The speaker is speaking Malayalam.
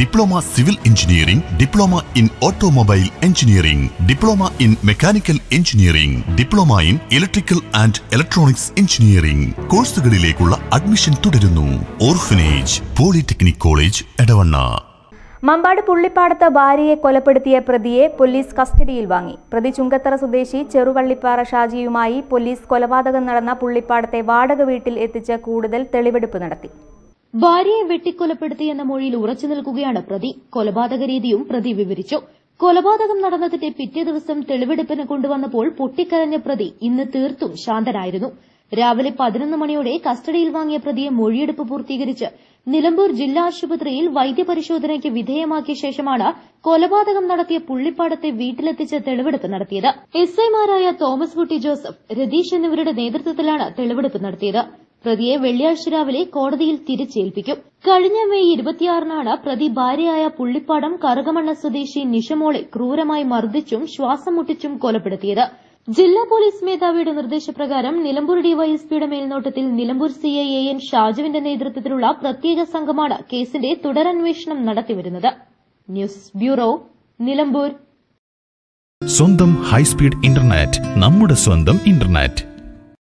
Diploma civil engineering diploma in automobile engineering diploma in mechanical engineering diploma in electrical and electronics engineering. കോഴ്സുകളിലേക്കുള്ള admission തുടരുന്നു. Orphanage polytechnic college Edavanna. Mampad പുള്ളിപ്പാടത്ത് ഭാര്യയെ കൊലപ്പെടുത്തിയ പ്രതിയെ പോലീസ് കസ്റ്റഡിയിൽ വാങ്ങി. പ്രതി ചുങ്കത്തറ സ്വദേശി ചെറുവള്ളിപ്പാറ ഷാജിയുമായി പോലീസ് കൊലപാതകം നടന്ന പുള്ളിപ്പാടത്തെ വാടക വീട്ടിൽ എത്തിച്ച് കൂടുതൽ തെളിവെടുപ്പ് നടത്തി. ഭാര്യയെ വെട്ടിക്കൊലപ്പെടുത്തിയെന്ന മൊഴിയിൽ ഉറച്ചു നിൽക്കുകയാണ് പ്രതി. കൊലപാതക രീതിയും പ്രതി വിവരിച്ചു. കൊലപാതകം നടന്നതിന്റെ പിറ്റേ ദിവസം തെളിവെടുപ്പിന് കൊണ്ടുവന്നപ്പോൾ പൊട്ടിക്കരഞ്ഞ പ്രതി ഇന്ന് തീർത്തും ശാന്തനായിരുന്നു. രാവിലെ പതിനൊന്ന് മണിയോടെ കസ്റ്റഡിയിൽ വാങ്ങിയ പ്രതിയെ മൊഴിയെടുപ്പ് പൂർത്തീകരിച്ച് നിലമ്പൂർ ജില്ലാ ആശുപത്രിയിൽ വൈദ്യപരിശോധനയ്ക്ക് വിധേയമാക്കിയ ശേഷമാണ് കൊലപാതകം നടത്തിയ പുള്ളിപ്പാടത്തെ വീട്ടിലെത്തിച്ച് തെളിവെടുപ്പ് നടത്തിയത്. എസ് ഐമാരായ തോമസ് കുട്ടി ജോസഫ് രതീഷ് എന്നിവരുടെ നേതൃത്വത്തിലാണ് തെളിവെടുപ്പ് നടത്തിയത്. പ്രതിയെ വെള്ളിയാഴ്ച രാവിലെ കോടതിയിൽ തിരിച്ചേൽപ്പിക്കും. കഴിഞ്ഞ മെയ് ഇരുപത്തിയാറിനാണ് പ്രതി ഭാര്യയായ പുള്ളിപ്പാടം കറുകമണ്ണ സ്വദേശി നിഷമോളെ ക്രൂരമായി മർദ്ദിച്ചും ശ്വാസം മുട്ടിച്ചും കൊലപ്പെടുത്തിയത്. ജില്ലാ പോലീസ് മേധാവിയുടെ നിർദ്ദേശപ്രകാരം നിലമ്പൂർ ഡിവൈഎസ്പിയുടെ മേൽനോട്ടത്തിൽ നിലമ്പൂർ സിഐ എ എൻ ഷാജുവിന്റെ നേതൃത്വത്തിലുള്ള പ്രത്യേക സംഘമാണ് കേസിന്റെ തുടരന്വേഷണം നടത്തിവരുന്നത്. News bureau Nilambur. സ്വന്തം ഹൈസ്പീഡ് ഇന്റർനെറ്റ് നമ്മുടെ സ്വന്തം ഇന്റർനെറ്റ്.